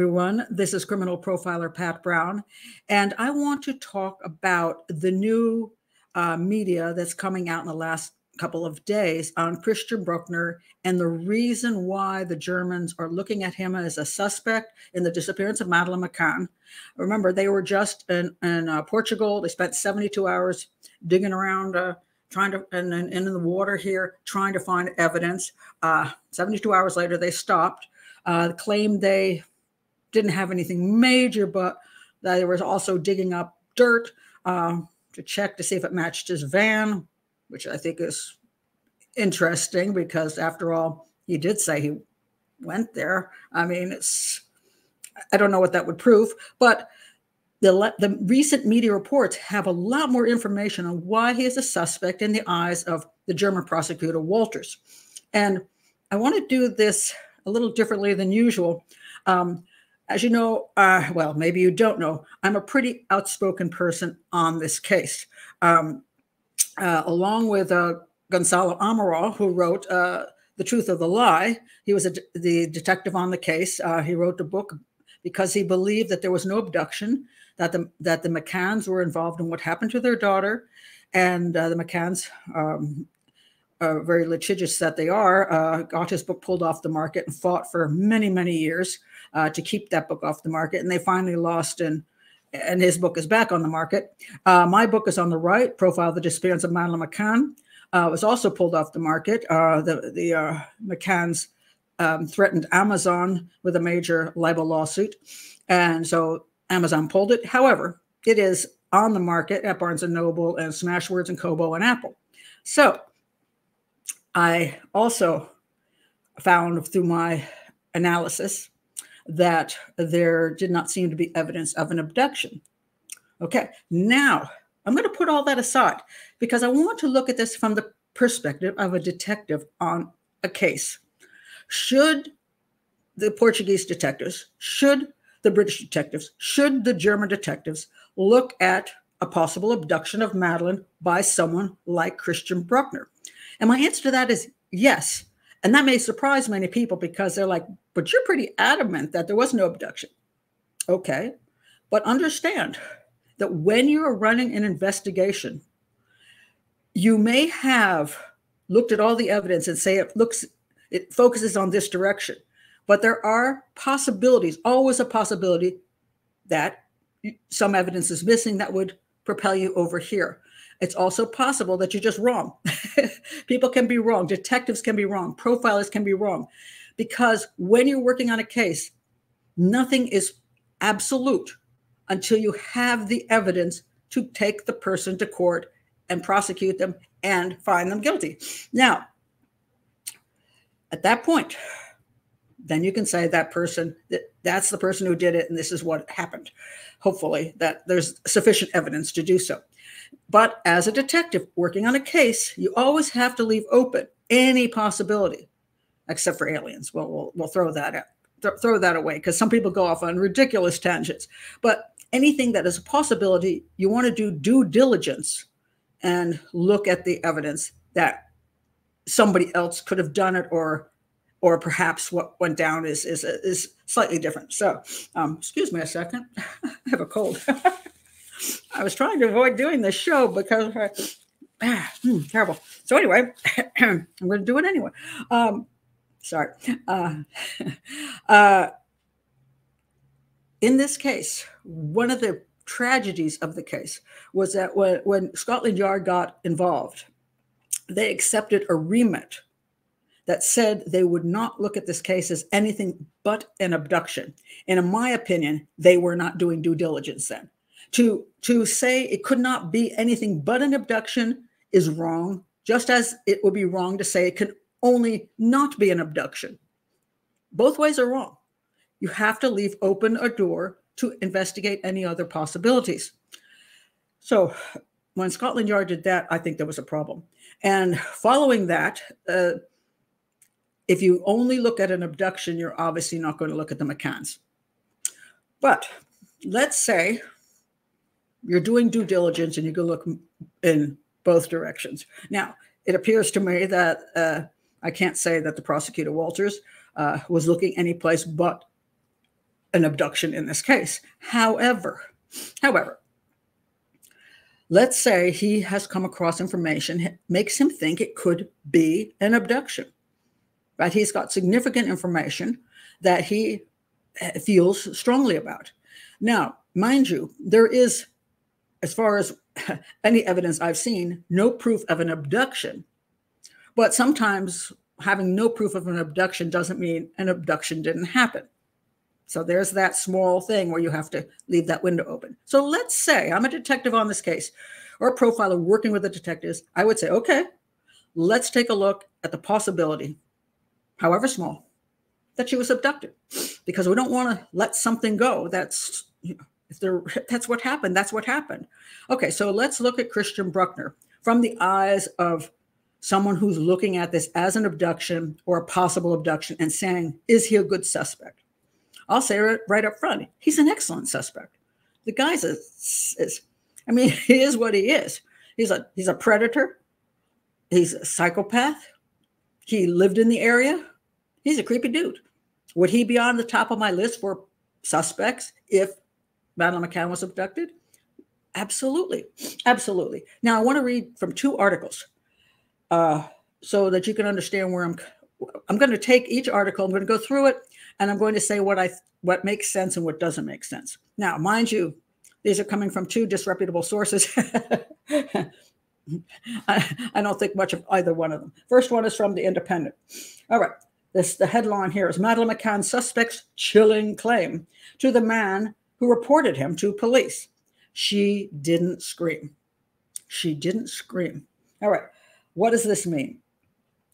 Everyone. This is criminal profiler Pat Brown, and I want to talk about the new uh, media that's coming out in the last couple of days on Christian Bruckner and the reason why the Germans are looking at him as a suspect in the disappearance of Madeleine McCann. Remember, they were just in, in uh, Portugal. They spent 72 hours digging around, uh, trying to, and, and, in the water here, trying to find evidence. Uh, 72 hours later, they stopped. Uh, claimed they didn't have anything major, but they were also digging up dirt uh, to check to see if it matched his van, which I think is interesting because, after all, he did say he went there. I mean, it's I don't know what that would prove, but the the recent media reports have a lot more information on why he is a suspect in the eyes of the German prosecutor Wolters. and I want to do this a little differently than usual. Um, as you know, uh, well, maybe you don't know, I'm a pretty outspoken person on this case. Um, uh, along with uh, Gonzalo Amaral, who wrote uh, The Truth of the Lie. He was a, the detective on the case. Uh, he wrote the book because he believed that there was no abduction, that the, that the McCanns were involved in what happened to their daughter. And uh, the McCanns, um, uh, very litigious that they are, uh, got his book pulled off the market and fought for many, many years uh, to keep that book off the market. And they finally lost in and his book is back on the market. Uh, my book is on the right, Profile the Disappearance of Madeleine McCann uh, was also pulled off the market. Uh, the the uh, McCann's um, threatened Amazon with a major libel lawsuit, and so Amazon pulled it. However, it is on the market at Barnes and Noble and Smashwords and Kobo and Apple. So I also found through my analysis that there did not seem to be evidence of an abduction. Okay, now I'm going to put all that aside because I want to look at this from the perspective of a detective on a case. Should the Portuguese detectives, should the British detectives, should the German detectives look at a possible abduction of Madeleine by someone like Christian Bruckner? And my answer to that is yes. And that may surprise many people because they're like, but you're pretty adamant that there was no abduction. Okay. But understand that when you're running an investigation, you may have looked at all the evidence and say it looks it focuses on this direction but there are possibilities always a possibility that some evidence is missing that would propel you over here it's also possible that you're just wrong people can be wrong detectives can be wrong profilers can be wrong because when you're working on a case nothing is absolute until you have the evidence to take the person to court and prosecute them and find them guilty. Now, at that point, then you can say that person that that's the person who did it and this is what happened. Hopefully that there's sufficient evidence to do so. But as a detective working on a case, you always have to leave open any possibility, except for aliens. Well, we'll, we'll throw that out, th- throw that away because some people go off on ridiculous tangents. But anything that is a possibility, you want to do due diligence and look at the evidence that somebody else could have done it or or perhaps what went down is is is slightly different. So, um, excuse me a second. I have a cold. I was trying to avoid doing this show because I, ah, hmm, terrible. So anyway, I'm going to do it anyway. Um, sorry. Uh, uh, in this case, one of the tragedies of the case was that when, when Scotland Yard got involved, they accepted a remit that said they would not look at this case as anything but an abduction. And in my opinion, they were not doing due diligence then. To, to say it could not be anything but an abduction is wrong, just as it would be wrong to say it can only not be an abduction. Both ways are wrong. You have to leave open a door to investigate any other possibilities. So when Scotland Yard did that, I think there was a problem. And following that, uh, if you only look at an abduction, you're obviously not going to look at the McCanns. But let's say you're doing due diligence and you can look in both directions. Now, it appears to me that uh, I can't say that the prosecutor Wolters uh, was looking any place but an abduction in this case. However, however, let's say he has come across information makes him think it could be an abduction. Right? He's got significant information that he eh, feels strongly about. Now, mind you, there is, as far as any evidence I've seen, no proof of an abduction. But sometimes having no proof of an abduction doesn't mean an abduction didn't happen. So there's that small thing where you have to leave that window open. So let's say I'm a detective on this case or a profiler working with the detectives. I would say, okay, let's take a look at the possibility, however small, that she was abducted because we don't want to let something go that's you know, if there that's what happened that's what happened. Okay so let's look at christian bruckner. From the eyes of someone who's looking at this as an abduction or a possible abduction and saying is he a good suspect? I'll say it right up front he's an excellent suspect. The guy's a, is i mean he is what he is. He's a he's a predator. He's a psychopath. He lived in the area. He's a creepy dude. Would he be on the top of my list for suspects if Madeleine McCann was abducted? Absolutely. Absolutely. Now, I want to read from two articles uh, so that you can understand where I'm. I'm going to take each article, I'm going to go through it, and I'm going to say what I what makes sense and what doesn't make sense. Now, mind you, these are coming from two disreputable sources. I, don't think much of either one of them. First one is from the Independent. All right. This the headline here is Madeleine McCann suspects chilling claim to the man who reported him to police. She didn't scream. She didn't scream. All right. What does this mean?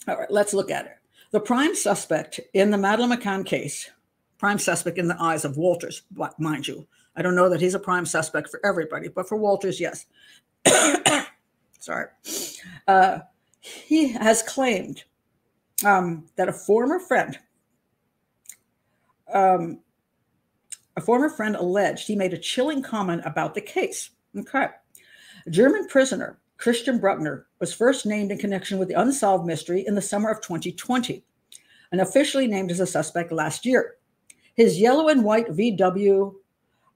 All right, let's look at it. The prime suspect in the Madeleine McCann case, prime suspect in the eyes of Wolters, mind you. I don't know that he's a prime suspect for everybody, but for Wolters, yes. Sorry. Uh, he has claimed um, that a former friend, um, a former friend alleged he made a chilling comment about the case. Okay. A German prisoner, Christian Bruckner, was first named in connection with the unsolved mystery in the summer of 2020 and officially named as a suspect last year. His yellow and white VW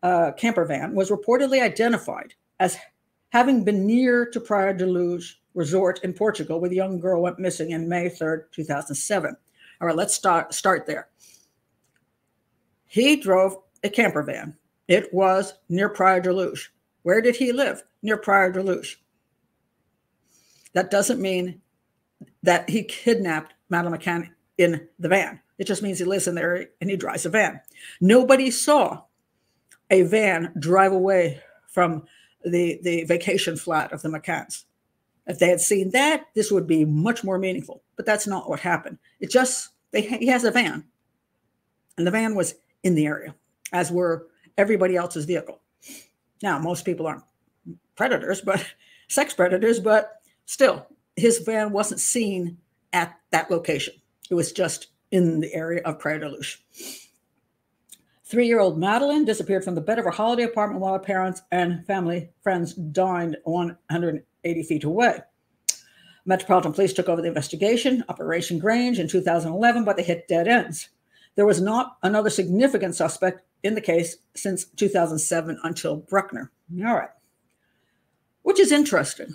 uh, camper van was reportedly identified as having been near to Praia da Luz resort in Portugal where the young girl went missing in May 3rd, 2007. All right, let's start, start there. He drove a camper van. It was near da Luz. Where did he live? Near da Luz. That doesn't mean that he kidnapped Madame McCann in the van. It just means he lives in there and he drives a van. Nobody saw a van drive away from the, the vacation flat of the McCanns. If they had seen that, this would be much more meaningful. But that's not what happened. It just they he has a van, and the van was in the area, as were everybody else's vehicle. Now, most people aren't predators, but sex predators, but still, his van wasn't seen at that location. It was just in the area of Praia da Luz. Three year old Madeleine disappeared from the bed of her holiday apartment while her parents and family friends dined 180 feet away. Metropolitan Police took over the investigation, Operation Grange, in 2011, but they hit dead ends. There was not another significant suspect in the case since 2007 until Bruckner. All right. Which is interesting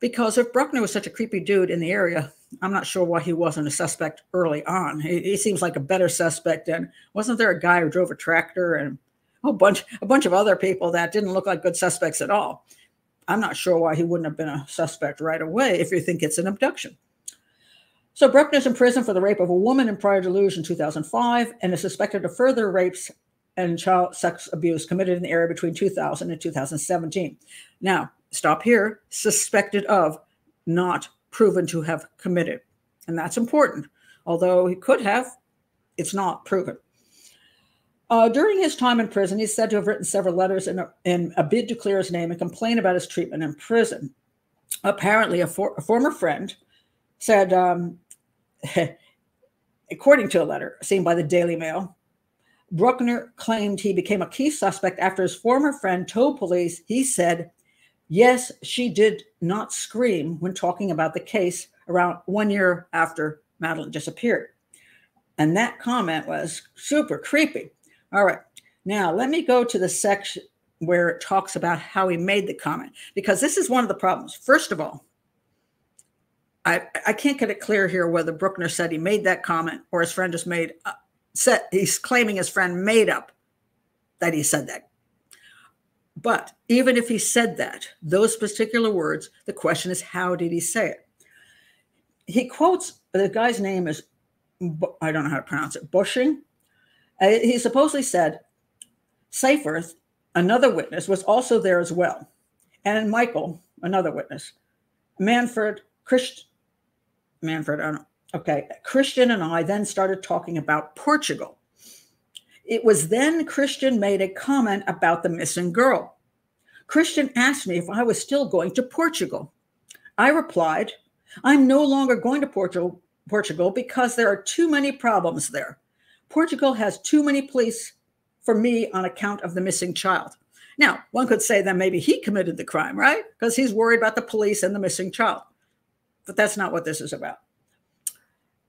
because if Bruckner was such a creepy dude in the area, I'm not sure why he wasn't a suspect early on. He, he seems like a better suspect. And wasn't there a guy who drove a tractor and a bunch a bunch of other people that didn't look like good suspects at all? I'm not sure why he wouldn't have been a suspect right away if you think it's an abduction. So Bruckner's in prison for the rape of a woman in prior in 2005 and is suspected of further rapes and child sex abuse committed in the area between 2000 and 2017. Now, stop here. Suspected of, not proven to have committed. And that's important. Although he could have, it's not proven. Uh, during his time in prison, he's said to have written several letters in a, in a bid to clear his name and complain about his treatment in prison. Apparently, a, for, a former friend said, um, according to a letter seen by the Daily Mail, Bruckner claimed he became a key suspect after his former friend told police he said Yes, she did not scream when talking about the case around one year after Madeleine disappeared. And that comment was super creepy. All right. Now, let me go to the section where it talks about how he made the comment, because this is one of the problems. First of all, I, I can't get it clear here whether Bruckner said he made that comment or his friend just made, said, he's claiming his friend made up that he said that. But even if he said that, those particular words, the question is, how did he say it? He quotes the guy's name is, I don't know how to pronounce it, Busching. Uh, he supposedly said, Seyferth, another witness, was also there as well. And Michael, another witness. Manfred, Christ, Manfred, I don't know. Okay, Christian and I then started talking about Portugal. It was then Christian made a comment about the missing girl. Christian asked me if I was still going to Portugal. I replied, I'm no longer going to Portugal, Portugal because there are too many problems there. Portugal has too many police for me on account of the missing child. Now, one could say that maybe he committed the crime, right? Because he's worried about the police and the missing child. But that's not what this is about.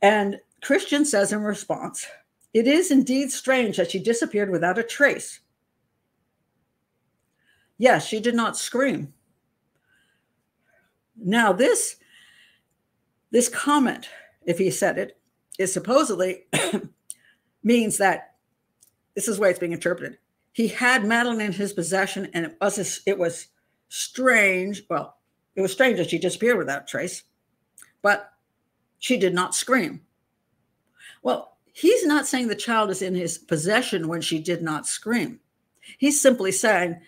And Christian says in response, it is indeed strange that she disappeared without a trace. Yes, she did not scream. Now, this, this comment, if he said it, is supposedly means that this is the way it's being interpreted. He had Madeleine in his possession, and it was it was strange. Well, it was strange that she disappeared without trace, but she did not scream. Well, he's not saying the child is in his possession when she did not scream. He's simply saying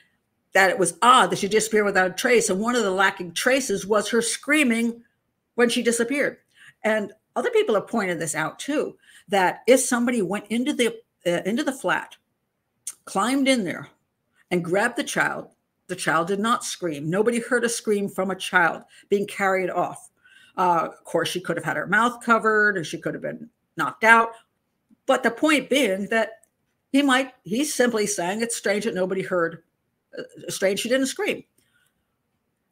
that it was odd that she disappeared without a trace, and one of the lacking traces was her screaming when she disappeared. And other people have pointed this out too that if somebody went into the uh, into the flat, climbed in there, and grabbed the child, the child did not scream. Nobody heard a scream from a child being carried off. Uh, of course, she could have had her mouth covered, or she could have been knocked out. But the point being that he might, he's simply saying it's strange that nobody heard, uh, strange she didn't scream.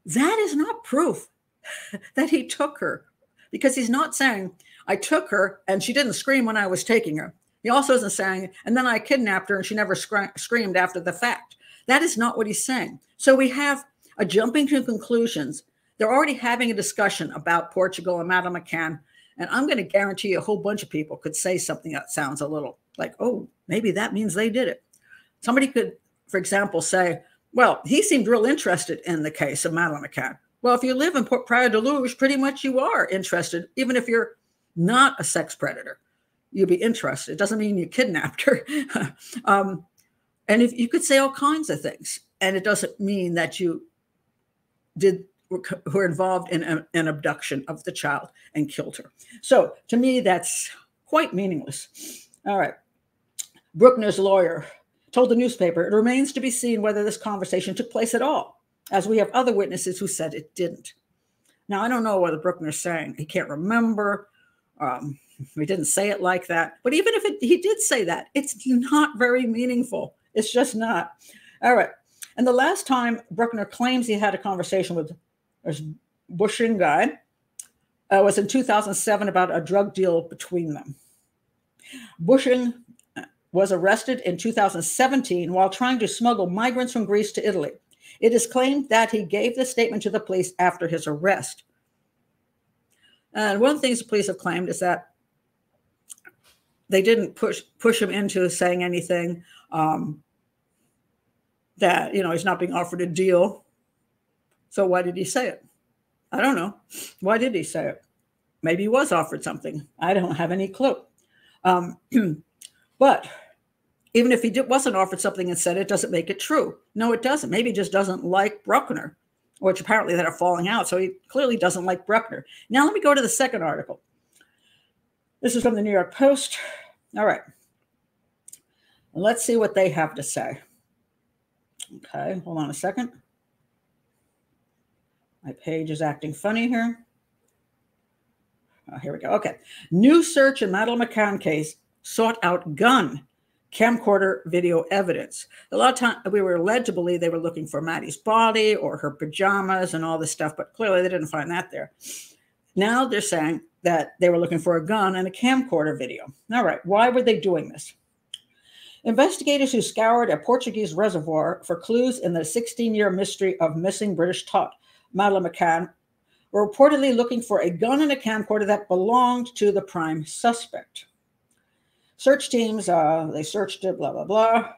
That is not proof that he took her because he's not saying I took her and she didn't scream when I was taking her. He also isn't saying, and then I kidnapped her and she never scr- screamed after the fact. That is not what he's saying. So we have a jumping to conclusions. They're already having a discussion about Portugal and Madeleine McCann. And I'm going to guarantee you a whole bunch of people could say something that sounds a little like, oh, maybe that means they did it. Somebody could, for example, say, well, he seemed real interested in the case of Madeleine McCann. Well, if you live in Port Praia da Luz, pretty much you are interested, even if you're not a sex predator. You'd be interested. It doesn't mean you kidnapped her. um, and if you could say all kinds of things, and it doesn't mean that you did were involved in a, an abduction of the child and killed her. So to me, that's quite meaningless. All right. Bruckner's lawyer told the newspaper it remains to be seen whether this conversation took place at all, as we have other witnesses who said it didn't. Now, I don't know what Bruckner's saying. He can't remember. Um, didn't say it like that. But even if it, he did say that, it's not very meaningful. It's just not. All right. And the last time Bruckner claims he had a conversation with Busching guy uh, was in 2007 about a drug deal between them. Busching uh, was arrested in 2017 while trying to smuggle migrants from Greece to Italy. It is claimed that he gave the statement to the police after his arrest. And one of the things the police have claimed is that they didn't push push him into saying anything. Um, that you know he's not being offered a deal. So why did he say it? I don't know. Why did he say it? Maybe he was offered something. I don't have any clue. Um, but even if he did, wasn't offered something and said it, doesn't make it true. No, it doesn't. Maybe he just doesn't like Bruckner which apparently that are falling out. So he clearly doesn't like Bruckner. Now let me go to the second article. This is from the New York Post. All right. Let's see what they have to say. Okay, hold on a second. My page is acting funny here. Oh, here we go. Okay. New search in Madeleine McCann case sought out gun camcorder video evidence. A lot of time we were led to believe they were looking for Maddie's body or her pajamas and all this stuff, but clearly they didn't find that there. Now they're saying that they were looking for a gun and a camcorder video. All right, why were they doing this? Investigators who scoured a Portuguese reservoir for clues in the 16 year mystery of missing British tot Madeleine McCann were reportedly looking for a gun and a camcorder that belonged to the prime suspect. Search teams, uh, they searched it, blah, blah, blah.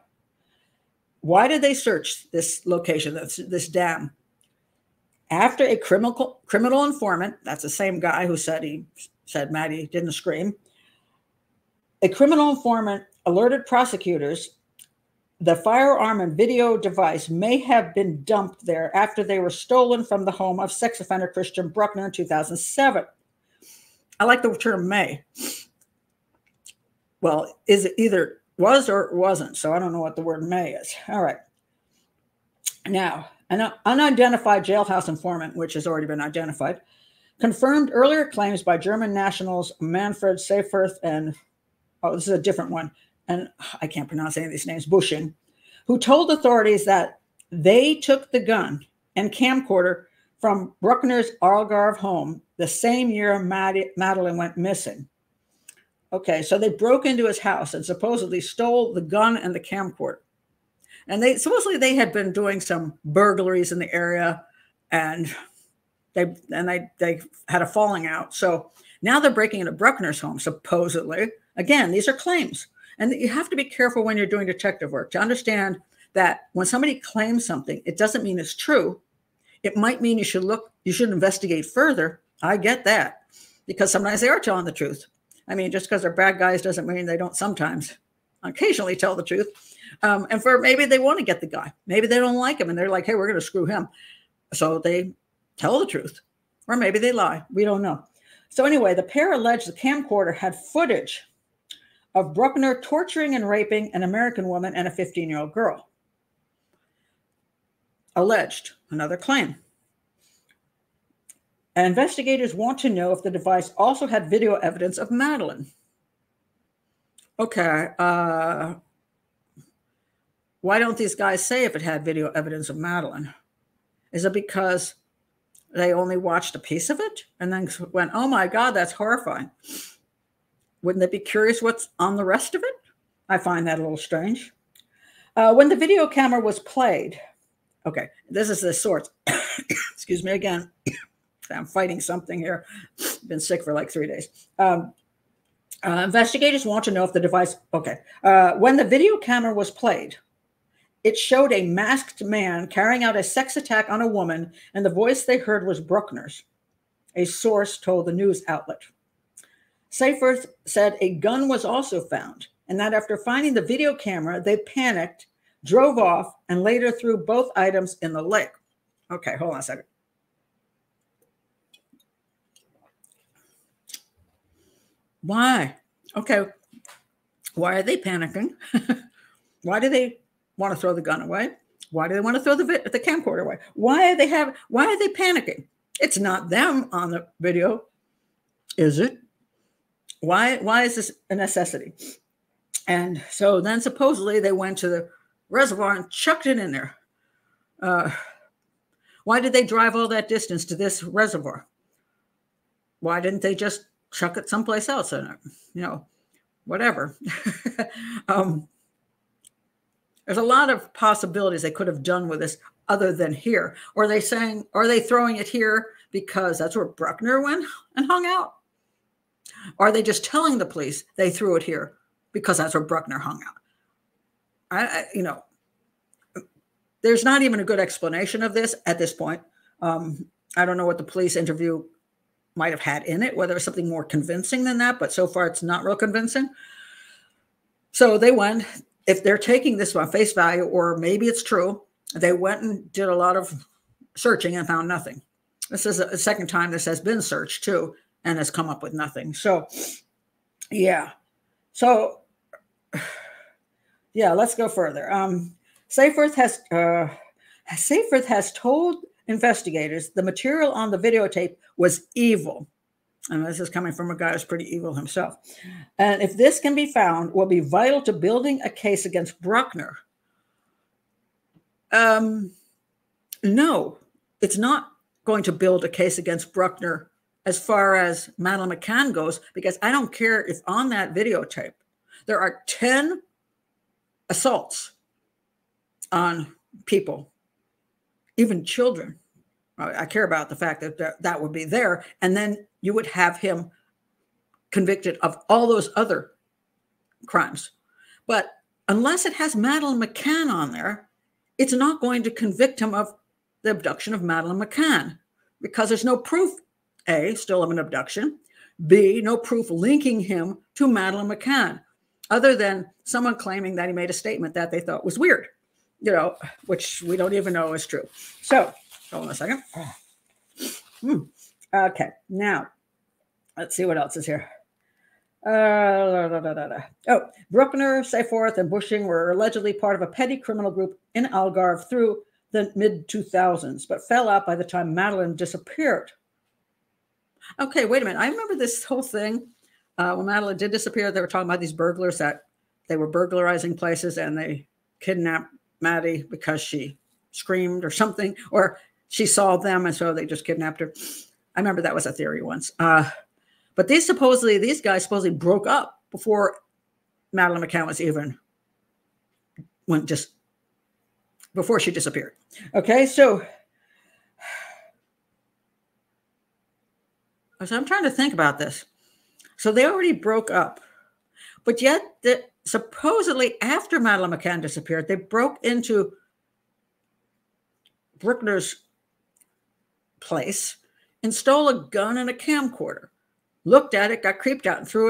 Why did they search this location, this, this dam? After a criminal criminal informant, that's the same guy who said he said Maddie didn't scream. A criminal informant alerted prosecutors the firearm and video device may have been dumped there after they were stolen from the home of sex offender Christian Bruckner in 2007. I like the term may. Well, is it either was or wasn't? So I don't know what the word may is. All right. Now, an unidentified jailhouse informant, which has already been identified, confirmed earlier claims by German nationals Manfred Seyferth and, oh, this is a different one, and I can't pronounce any of these names, Bushin, who told authorities that they took the gun and camcorder from Bruckner's Algarve home the same year Madeleine went missing. Okay, so they broke into his house and supposedly stole the gun and the camcorder. And they supposedly they had been doing some burglaries in the area and they and they they had a falling out. So now they're breaking into Bruckner's home, supposedly. Again, these are claims. And you have to be careful when you're doing detective work to understand that when somebody claims something, it doesn't mean it's true. It might mean you should look, you should investigate further. I get that because sometimes they are telling the truth. I mean, just because they're bad guys doesn't mean they don't sometimes occasionally tell the truth. Um, and for maybe they want to get the guy, maybe they don't like him and they're like, hey, we're going to screw him. So they tell the truth, or maybe they lie. We don't know. So, anyway, the pair alleged the camcorder had footage of Bruckner torturing and raping an American woman and a 15 year old girl. Alleged, another claim. Investigators want to know if the device also had video evidence of Madeleine. Okay, uh, why don't these guys say if it had video evidence of Madeleine? Is it because they only watched a piece of it and then went, oh my God, that's horrifying? Wouldn't they be curious what's on the rest of it? I find that a little strange. Uh, when the video camera was played, okay, this is the source. Excuse me again. I'm fighting something here. Been sick for like three days. Um, uh, investigators want to know if the device, okay, uh, when the video camera was played, it showed a masked man carrying out a sex attack on a woman, and the voice they heard was Bruckner's. A source told the news outlet. Seyferth said a gun was also found, and that after finding the video camera, they panicked, drove off, and later threw both items in the lake. Okay, hold on a second. Why? Okay, why are they panicking? why do they want to throw the gun away? Why do they want to throw the the camcorder away? Why are they have? Why are they panicking? It's not them on the video, is it? Why, why is this a necessity? And so then supposedly they went to the reservoir and chucked it in there. Uh, why did they drive all that distance to this reservoir? Why didn't they just chuck it someplace else? And you know, whatever. um, there's a lot of possibilities they could have done with this other than here. Or are they saying, are they throwing it here because that's where Bruckner went and hung out? Or are they just telling the police they threw it here because that's where Bruckner hung out? I, I you know, there's not even a good explanation of this at this point. Um, I don't know what the police interview might have had in it, whether it's something more convincing than that, but so far it's not real convincing. So they went, if they're taking this on face value, or maybe it's true, they went and did a lot of searching and found nothing. This is a second time this has been searched too and has come up with nothing. So, yeah. So, yeah, let's go further. Um, Seyferth has uh, Seyferth has told investigators the material on the videotape was evil. And this is coming from a guy who's pretty evil himself. And if this can be found, will be vital to building a case against Bruckner. Um, no, it's not going to build a case against Bruckner as far as Madeleine McCann goes, because I don't care if on that videotape there are 10 assaults on people, even children. I care about the fact that that would be there. And then you would have him convicted of all those other crimes. But unless it has Madeleine McCann on there, it's not going to convict him of the abduction of Madeleine McCann because there's no proof, A, still of an abduction, B, no proof linking him to Madeleine McCann, other than someone claiming that he made a statement that they thought was weird, you know, which we don't even know is true. So, hold on a second. Hmm. Okay, now let's see what else is here. Uh, da, da, da, oh, Bruckner, Seyferth, and Busching were allegedly part of a petty criminal group in Algarve through the mid 2000s, but fell out by the time Madeleine disappeared. Okay, wait a minute. I remember this whole thing. Uh, when Madeleine did disappear, they were talking about these burglars that they were burglarizing places and they kidnapped Maddie because she screamed or something, or she saw them and so they just kidnapped her. I remember that was a theory once. Uh, but these supposedly, these guys supposedly broke up before Madeleine McCann was even went just before she disappeared. Okay, so so I'm trying to think about this. So they already broke up, but yet the, supposedly after Madeleine McCann disappeared, they broke into Bruckner's place and stole a gun and a camcorder looked at it, got creeped out, and threw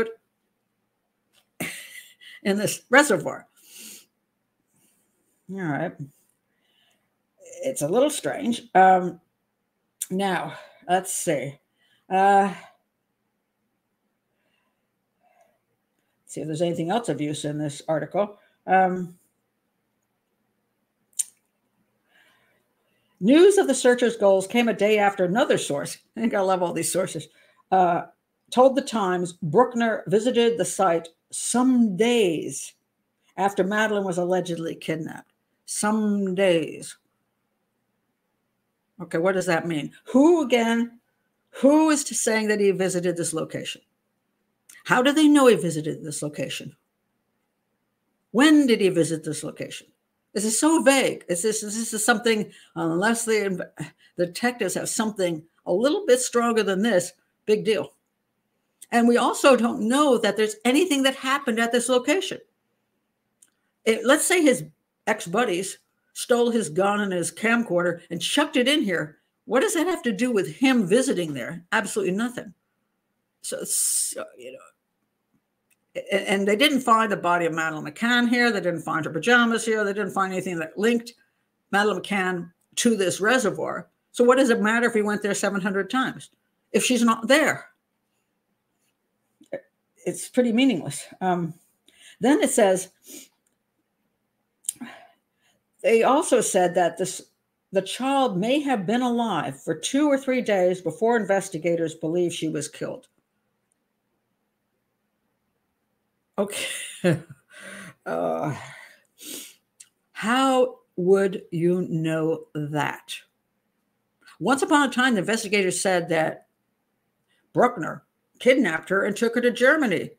it in this reservoir. All right. It's a little strange. Um, now, let's see. Uh, see if there's anything else of use in this article. Um, news of the searchers' goals came a day after another source. I think I love all these sources. Uh, told the Times Bruckner visited the site some days after Madeleine was allegedly kidnapped. Some days. Okay, what does that mean? Who again? Who is saying that he visited this location? How do they know he visited this location? When did he visit this location? This is so vague. Is this, this is something, unless the, the detectives have something a little bit stronger than this, big deal. And we also don't know that there's anything that happened at this location. It, let's say his ex buddies stole his gun and his camcorder and chucked it in here. What does that have to do with him visiting there? Absolutely nothing. So, so you know, and, and they didn't find the body of Madeleine McCann here. They didn't find her pajamas here. They didn't find anything that linked Madeleine McCann to this reservoir. So, what does it matter if he went there 700 times if she's not there? it's pretty meaningless. Um, then it says they also said that this the child may have been alive for two or three days before investigators believe she was killed. Okay. uh, how would you know that? Once upon a time, the investigators said that Bruckner kidnapped her and took her to Germany.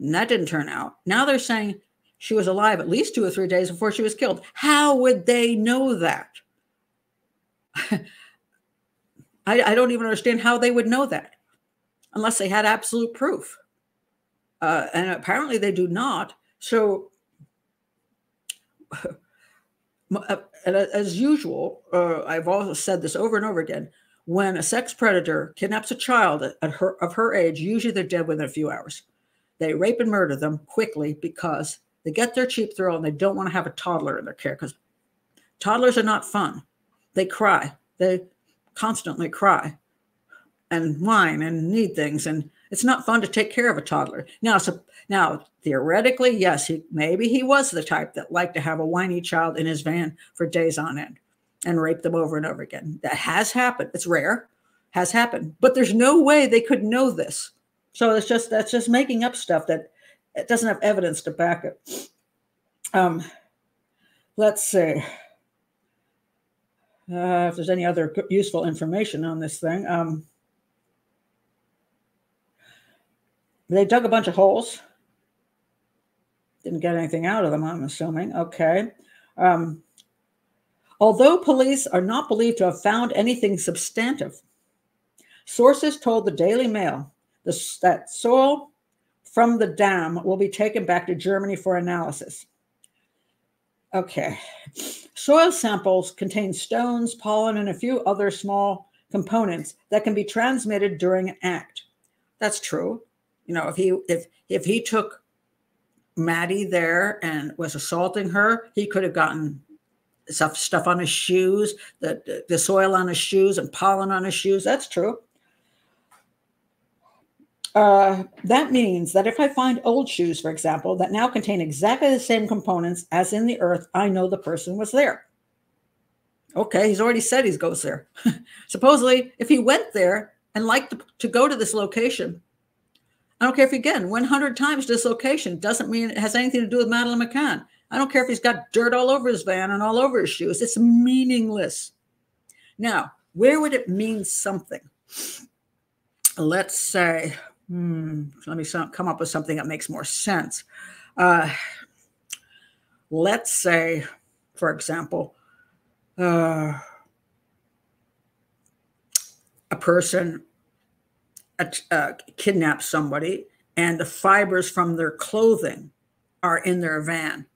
And that didn't turn out. Now they're saying she was alive at least two or three days before she was killed. How would they know that? I, I, don't even understand how they would know that unless they had absolute proof. Uh, and apparently they do not. So, uh, as usual, uh, I've also said this over and over again when a sex predator kidnaps a child at her, of her age, usually they're dead within a few hours. They rape and murder them quickly because they get their cheap thrill and they don't want to have a toddler in their care because toddlers are not fun. They cry. They constantly cry and whine and need things. And it's not fun to take care of a toddler. Now, so now theoretically, yes, he maybe he was the type that liked to have a whiny child in his van for days on end and rape them over and over again. That has happened. It's rare, has happened, but there's no way they could know this. So it's just that's just making up stuff that it doesn't have evidence to back it. Um, let's see uh, if there's any other useful information on this thing. Um, they dug a bunch of holes Didn't get anything out of them, I'm assuming. Okay. Um, although police are not believed to have found anything substantive, sources told the Daily Mail that soil from the dam will be taken back to Germany for analysis. Okay. Soil samples contain stones, pollen, and a few other small components that can be transmitted during an act. That's true. You know, if he if if he took Maddie there and was assaulting her, he could have gotten stuff stuff on his shoes, the the soil on his shoes and pollen on his shoes. That's true. Uh, that means that if I find old shoes, for example, that now contain exactly the same components as in the earth, I know the person was there. Okay, he's already said he goes there. Supposedly, if he went there and liked to, to go to this location, I don't care if he again 100 times this location doesn't mean it has anything to do with Madeleine McCann. I don't care if he's got dirt all over his van and all over his shoes. It's meaningless. Now, where would it mean something? Let's say Hmm, let me come up with something that makes more sense. Uh, let's say, for example, uh, a person uh, kidnaps somebody and the fibers from their clothing are in their van.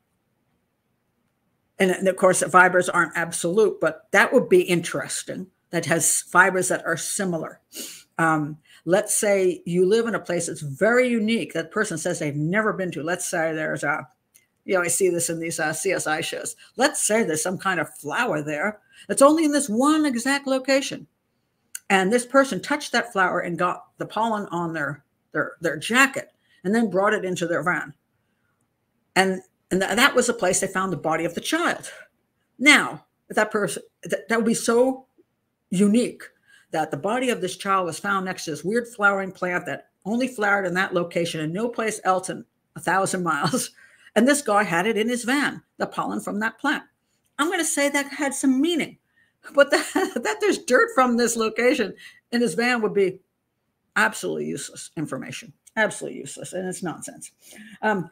And, and of course, the fibers aren't absolute, but that would be interesting. That has fibers that are similar. Um, let's say you live in a place that's very unique that person says they've never been to. Let's say there's a you know i see this in these uh, csi shows. Let's say there's some kind of flower there that's only in this one exact location. And this person touched that flower and got the pollen on their their their jacket and then brought it into their van. And and th- that was the place they found the body of the child. Now that person that, that would be so unique that the body of this child was found next to this weird flowering plant that only flowered in that location and no place else in a thousand miles. And this guy had it in his van, the pollen from that plant. I'm going to say that had some meaning, but that, that there's dirt from this location in his van would be absolutely useless information. Absolutely useless. And it's nonsense. Um,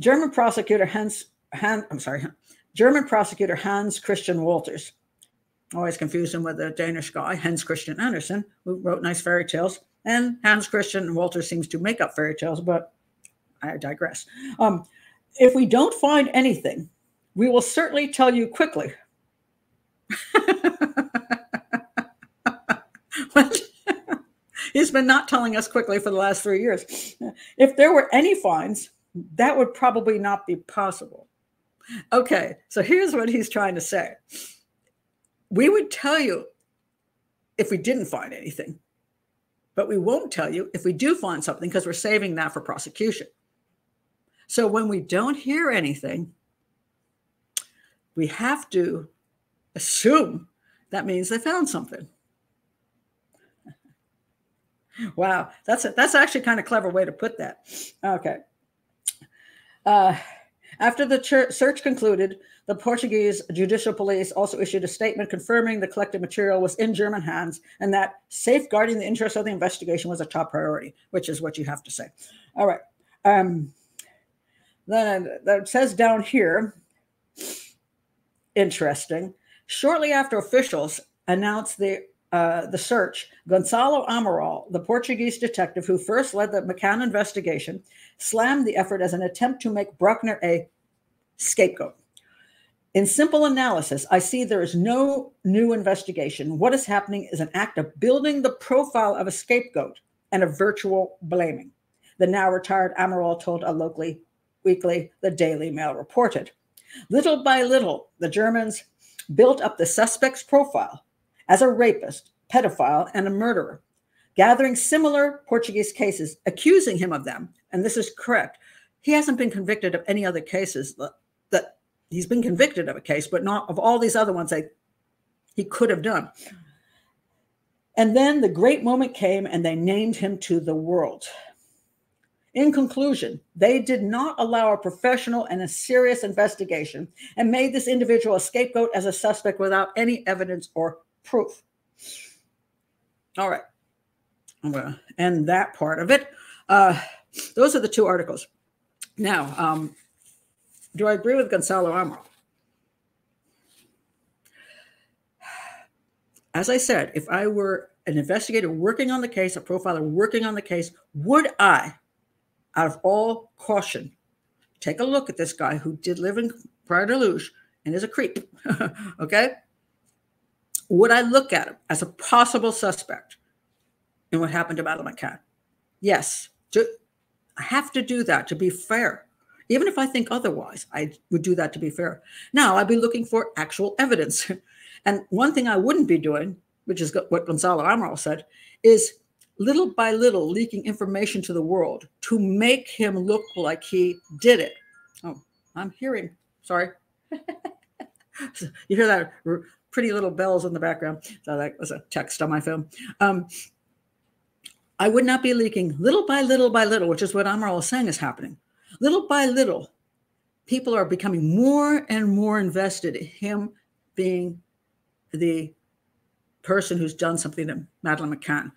German prosecutor Hans, Han, I'm sorry, German prosecutor Hans Christian Wolters always confuse him with a Danish guy, Hans Christian Andersen, who wrote nice fairy tales. And Hans Christian and Walter seems to make up fairy tales, but I digress. Um, if we don't find anything, we will certainly tell you quickly. He's been not telling us quickly for the last three years. If there were any fines, that would probably not be possible. Okay, so here's what he's trying to say we would tell you if we didn't find anything, but we won't tell you if we do find something because we're saving that for prosecution. So when we don't hear anything, we have to assume that means they found something. wow, that's a, that's actually kind of clever way to put that. Okay. Uh, after the search concluded, the Portuguese judicial police also issued a statement confirming the collected material was in German hands and that safeguarding the interests of the investigation was a top priority, which is what you have to say. All right. Um, then it says down here, interesting. Shortly after officials announced the uh, the search, Gonzalo Amaral, the Portuguese detective who first led the McCann investigation, slammed the effort as an attempt to make Bruckner a scapegoat. In simple analysis, I see there is no new investigation. What is happening is an act of building the profile of a scapegoat and a virtual blaming. The now retired Amaral told a locally weekly, the Daily Mail reported. Little by little, the Germans built up the suspect's profile as a rapist, pedophile, and a murderer, gathering similar Portuguese cases, accusing him of them. And this is correct. He hasn't been convicted of any other cases he's been convicted of a case, but not of all these other ones that he could have done. And then the great moment came and they named him to the world. In conclusion, they did not allow a professional and a serious investigation and made this individual a scapegoat as a suspect without any evidence or proof. All right. I'm going to end that part of it. Uh, those are the two articles. Now, um, do I agree with Gonzalo Amaral? As I said, if I were an investigator working on the case, a profiler working on the case, would I, out of all caution, take a look at this guy who did live in da Luz and is a creep? okay. Would I look at him as a possible suspect in what happened to Madeleine McCann? Yes. I have to do that to be fair. Even if I think otherwise, I would do that to be fair. Now, I'd be looking for actual evidence. and one thing I wouldn't be doing, which is what Gonzalo Amaral said, is little by little leaking information to the world to make him look like he did it. Oh, I'm hearing, sorry. you hear that pretty little bells in the background. So that was a text on my phone. Um, I would not be leaking little by little by little, which is what Amaral is saying is happening. Little by little, people are becoming more and more invested in him being the person who's done something to Madeleine McCann.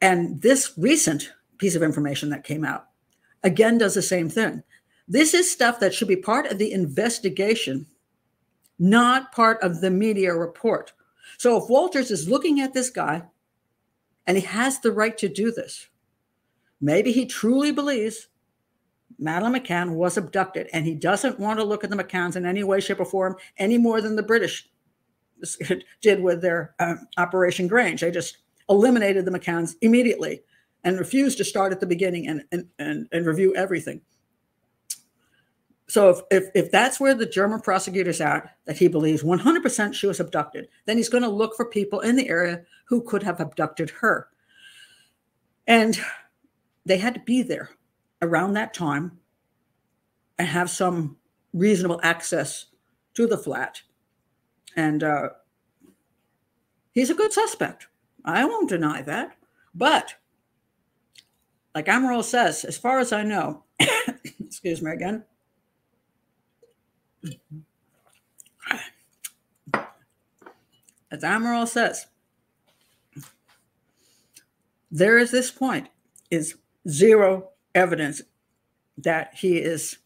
And this recent piece of information that came out again does the same thing. This is stuff that should be part of the investigation, not part of the media report. So if Wolters is looking at this guy and he has the right to do this, maybe he truly believes Madeleine McCann was abducted and he doesn't want to look at the McCanns in any way, shape, or form any more than the British did with their um, Operation Grange. They just eliminated the McCanns immediately and refused to start at the beginning and, and, and, and review everything. So if, if, if that's where the German prosecutor's at, that he believes 100% she was abducted, then he's going to look for people in the area who could have abducted her. And they had to be there around that time and have some reasonable access to the flat. And uh, he's a good suspect. I won't deny that. But like Amaral says, as far as I know, excuse me again. As Amaral says, there is this point is zero evidence that he is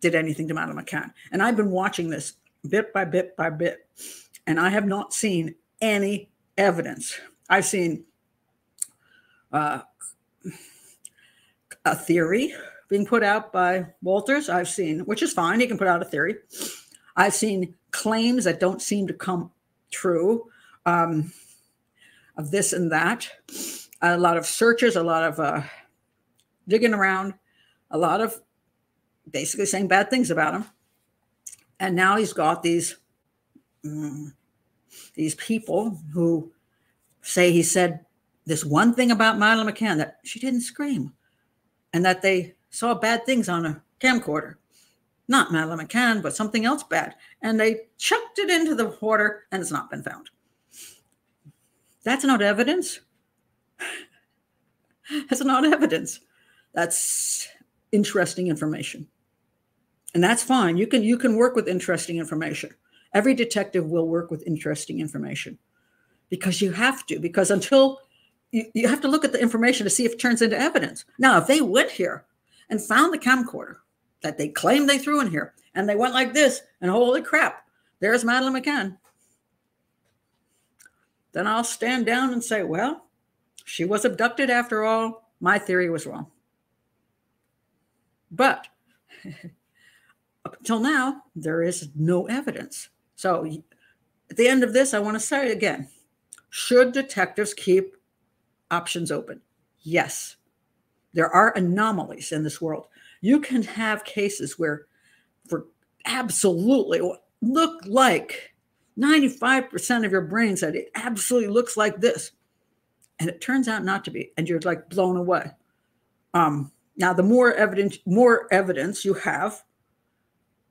did anything to Madeleine McCann. And I've been watching this bit by bit by bit, and I have not seen any evidence. I've seen uh, a theory being put out by Wolters. I've seen, which is fine, he can put out a theory. I've seen claims that don't seem to come true um, of this and that. A lot of searches, a lot of uh, digging around, a lot of basically saying bad things about him. And now he's got these mm, these people who say he said this one thing about Madeleine McCann that she didn't scream and that they saw bad things on a camcorder. Not Madeleine McCann, but something else bad. And they chucked it into the water and it's not been found. That's not evidence. That's not evidence. That's interesting information. And that's fine. You can you can work with interesting information. Every detective will work with interesting information because you have to, because until you, you have to look at the information to see if it turns into evidence. Now, if they went here and found the camcorder that they claimed they threw in here and they went like this and holy crap, there's Madeleine McCann, then I'll stand down and say, well, she was abducted after all. My theory was wrong. But up until now, there is no evidence. So at the end of this, I want to say again should detectives keep options open? Yes. There are anomalies in this world. You can have cases where, for absolutely look like 95% of your brain said it absolutely looks like this. And it turns out not to be. And you're like blown away. Um, now, the more evidence, more evidence you have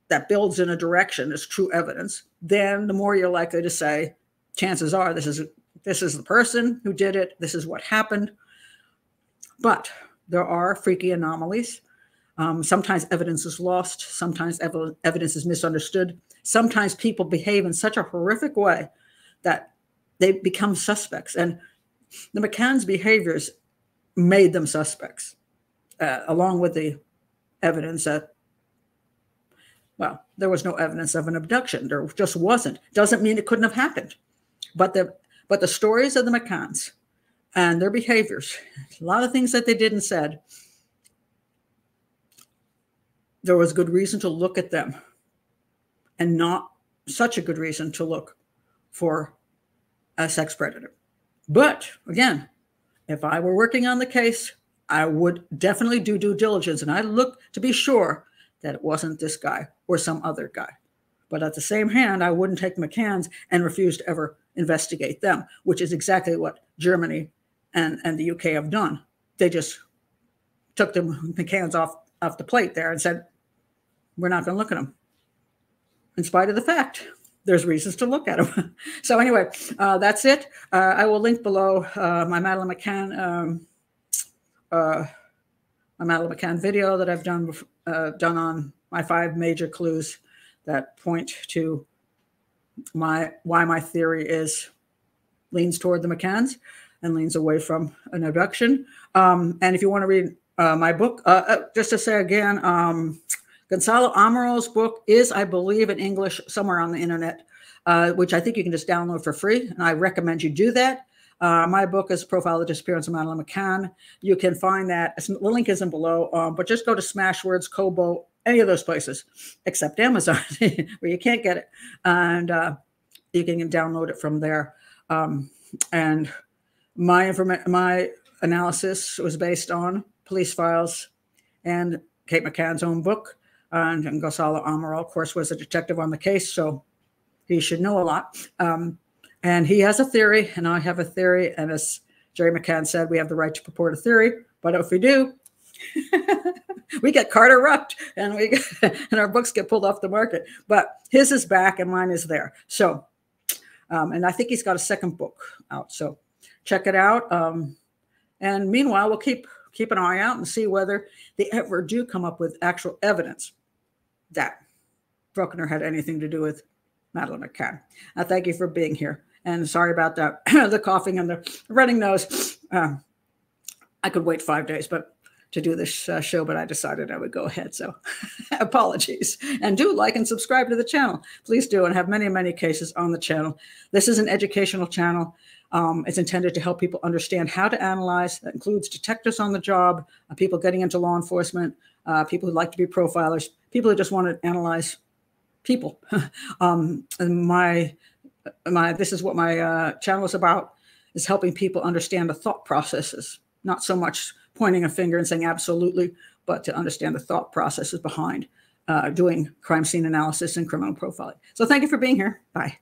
that builds in a direction as true evidence, then the more you're likely to say, chances are this is this is the person who did it, this is what happened. But there are freaky anomalies. Um, sometimes evidence is lost. Sometimes ev- evidence is misunderstood. Sometimes people behave in such a horrific way that they become suspects. And the McCann's behaviors made them suspects uh, along with the evidence that Well, there was no evidence of an abduction. There just wasn't. Doesn't mean it couldn't have happened. But the but the stories of the McCanns and their behaviors, a lot of things that they did and said, there was good reason to look at them and not such a good reason to look for a sex predator. But again, if I were working on the case, I would definitely do due diligence and I'd look to be sure that it wasn't this guy or some other guy. But at the same hand, I wouldn't take McCanns and refuse to ever investigate them, which is exactly what Germany and, and the UK have done. They just took the McCanns off, off the plate there and said, we're not going to look at them, in spite of the fact there's reasons to look at them. so anyway, uh, that's it. Uh, I will link below uh, my Madeleine McCann um, uh, my Madeleine McCann video that I've done uh, done on my five major clues that point to my why my theory is leans toward the McCanns and leans away from an abduction. Um, and if you want to read uh, my book, just to say again. Um, Gonzalo Amaral's book is, I believe, in English somewhere on the internet, uh, which I think you can just download for free. And I recommend you do that. Uh, my book is Profile the Disappearance of Madeleine McCann. You can find that. The link isn't below, um, but just go to Smashwords, Kobo, any of those places, except Amazon, where you can't get it. And uh, you can download it from there. Um, and my my analysis was based on police files and Kate McCann's own book. And, and Gonzalo Amaral, of course, was a detective on the case, so he should know a lot. Um, and he has a theory, and I have a theory. And as Gerry McCann said, we have the right to purport a theory. But if we do, we get Carter-Rucked and we get, and our books get pulled off the market. But his is back and mine is there. So, um, and I think he's got a second book out. So check it out. Um, and meanwhile, we'll keep keep an eye out and see whether they ever do come up with actual evidence that Brueckner had anything to do with Madeleine McCann. I thank you for being here. And sorry about that, the coughing and the running nose. Uh, I could wait five days, but to do this uh, show, but I decided I would go ahead. So apologies. And do like and subscribe to the channel. Please do and have many, many cases on the channel. This is an educational channel. Um, it's intended to help people understand how to analyze. That includes detectives on the job, uh, people getting into law enforcement, uh, people who like to be profilers, people who just want to analyze people. um, my my this is what my uh, channel is about is helping people understand the thought processes, not so much pointing a finger and saying absolutely, but to understand the thought processes behind uh, doing crime scene analysis and criminal profiling. So thank you for being here. Bye.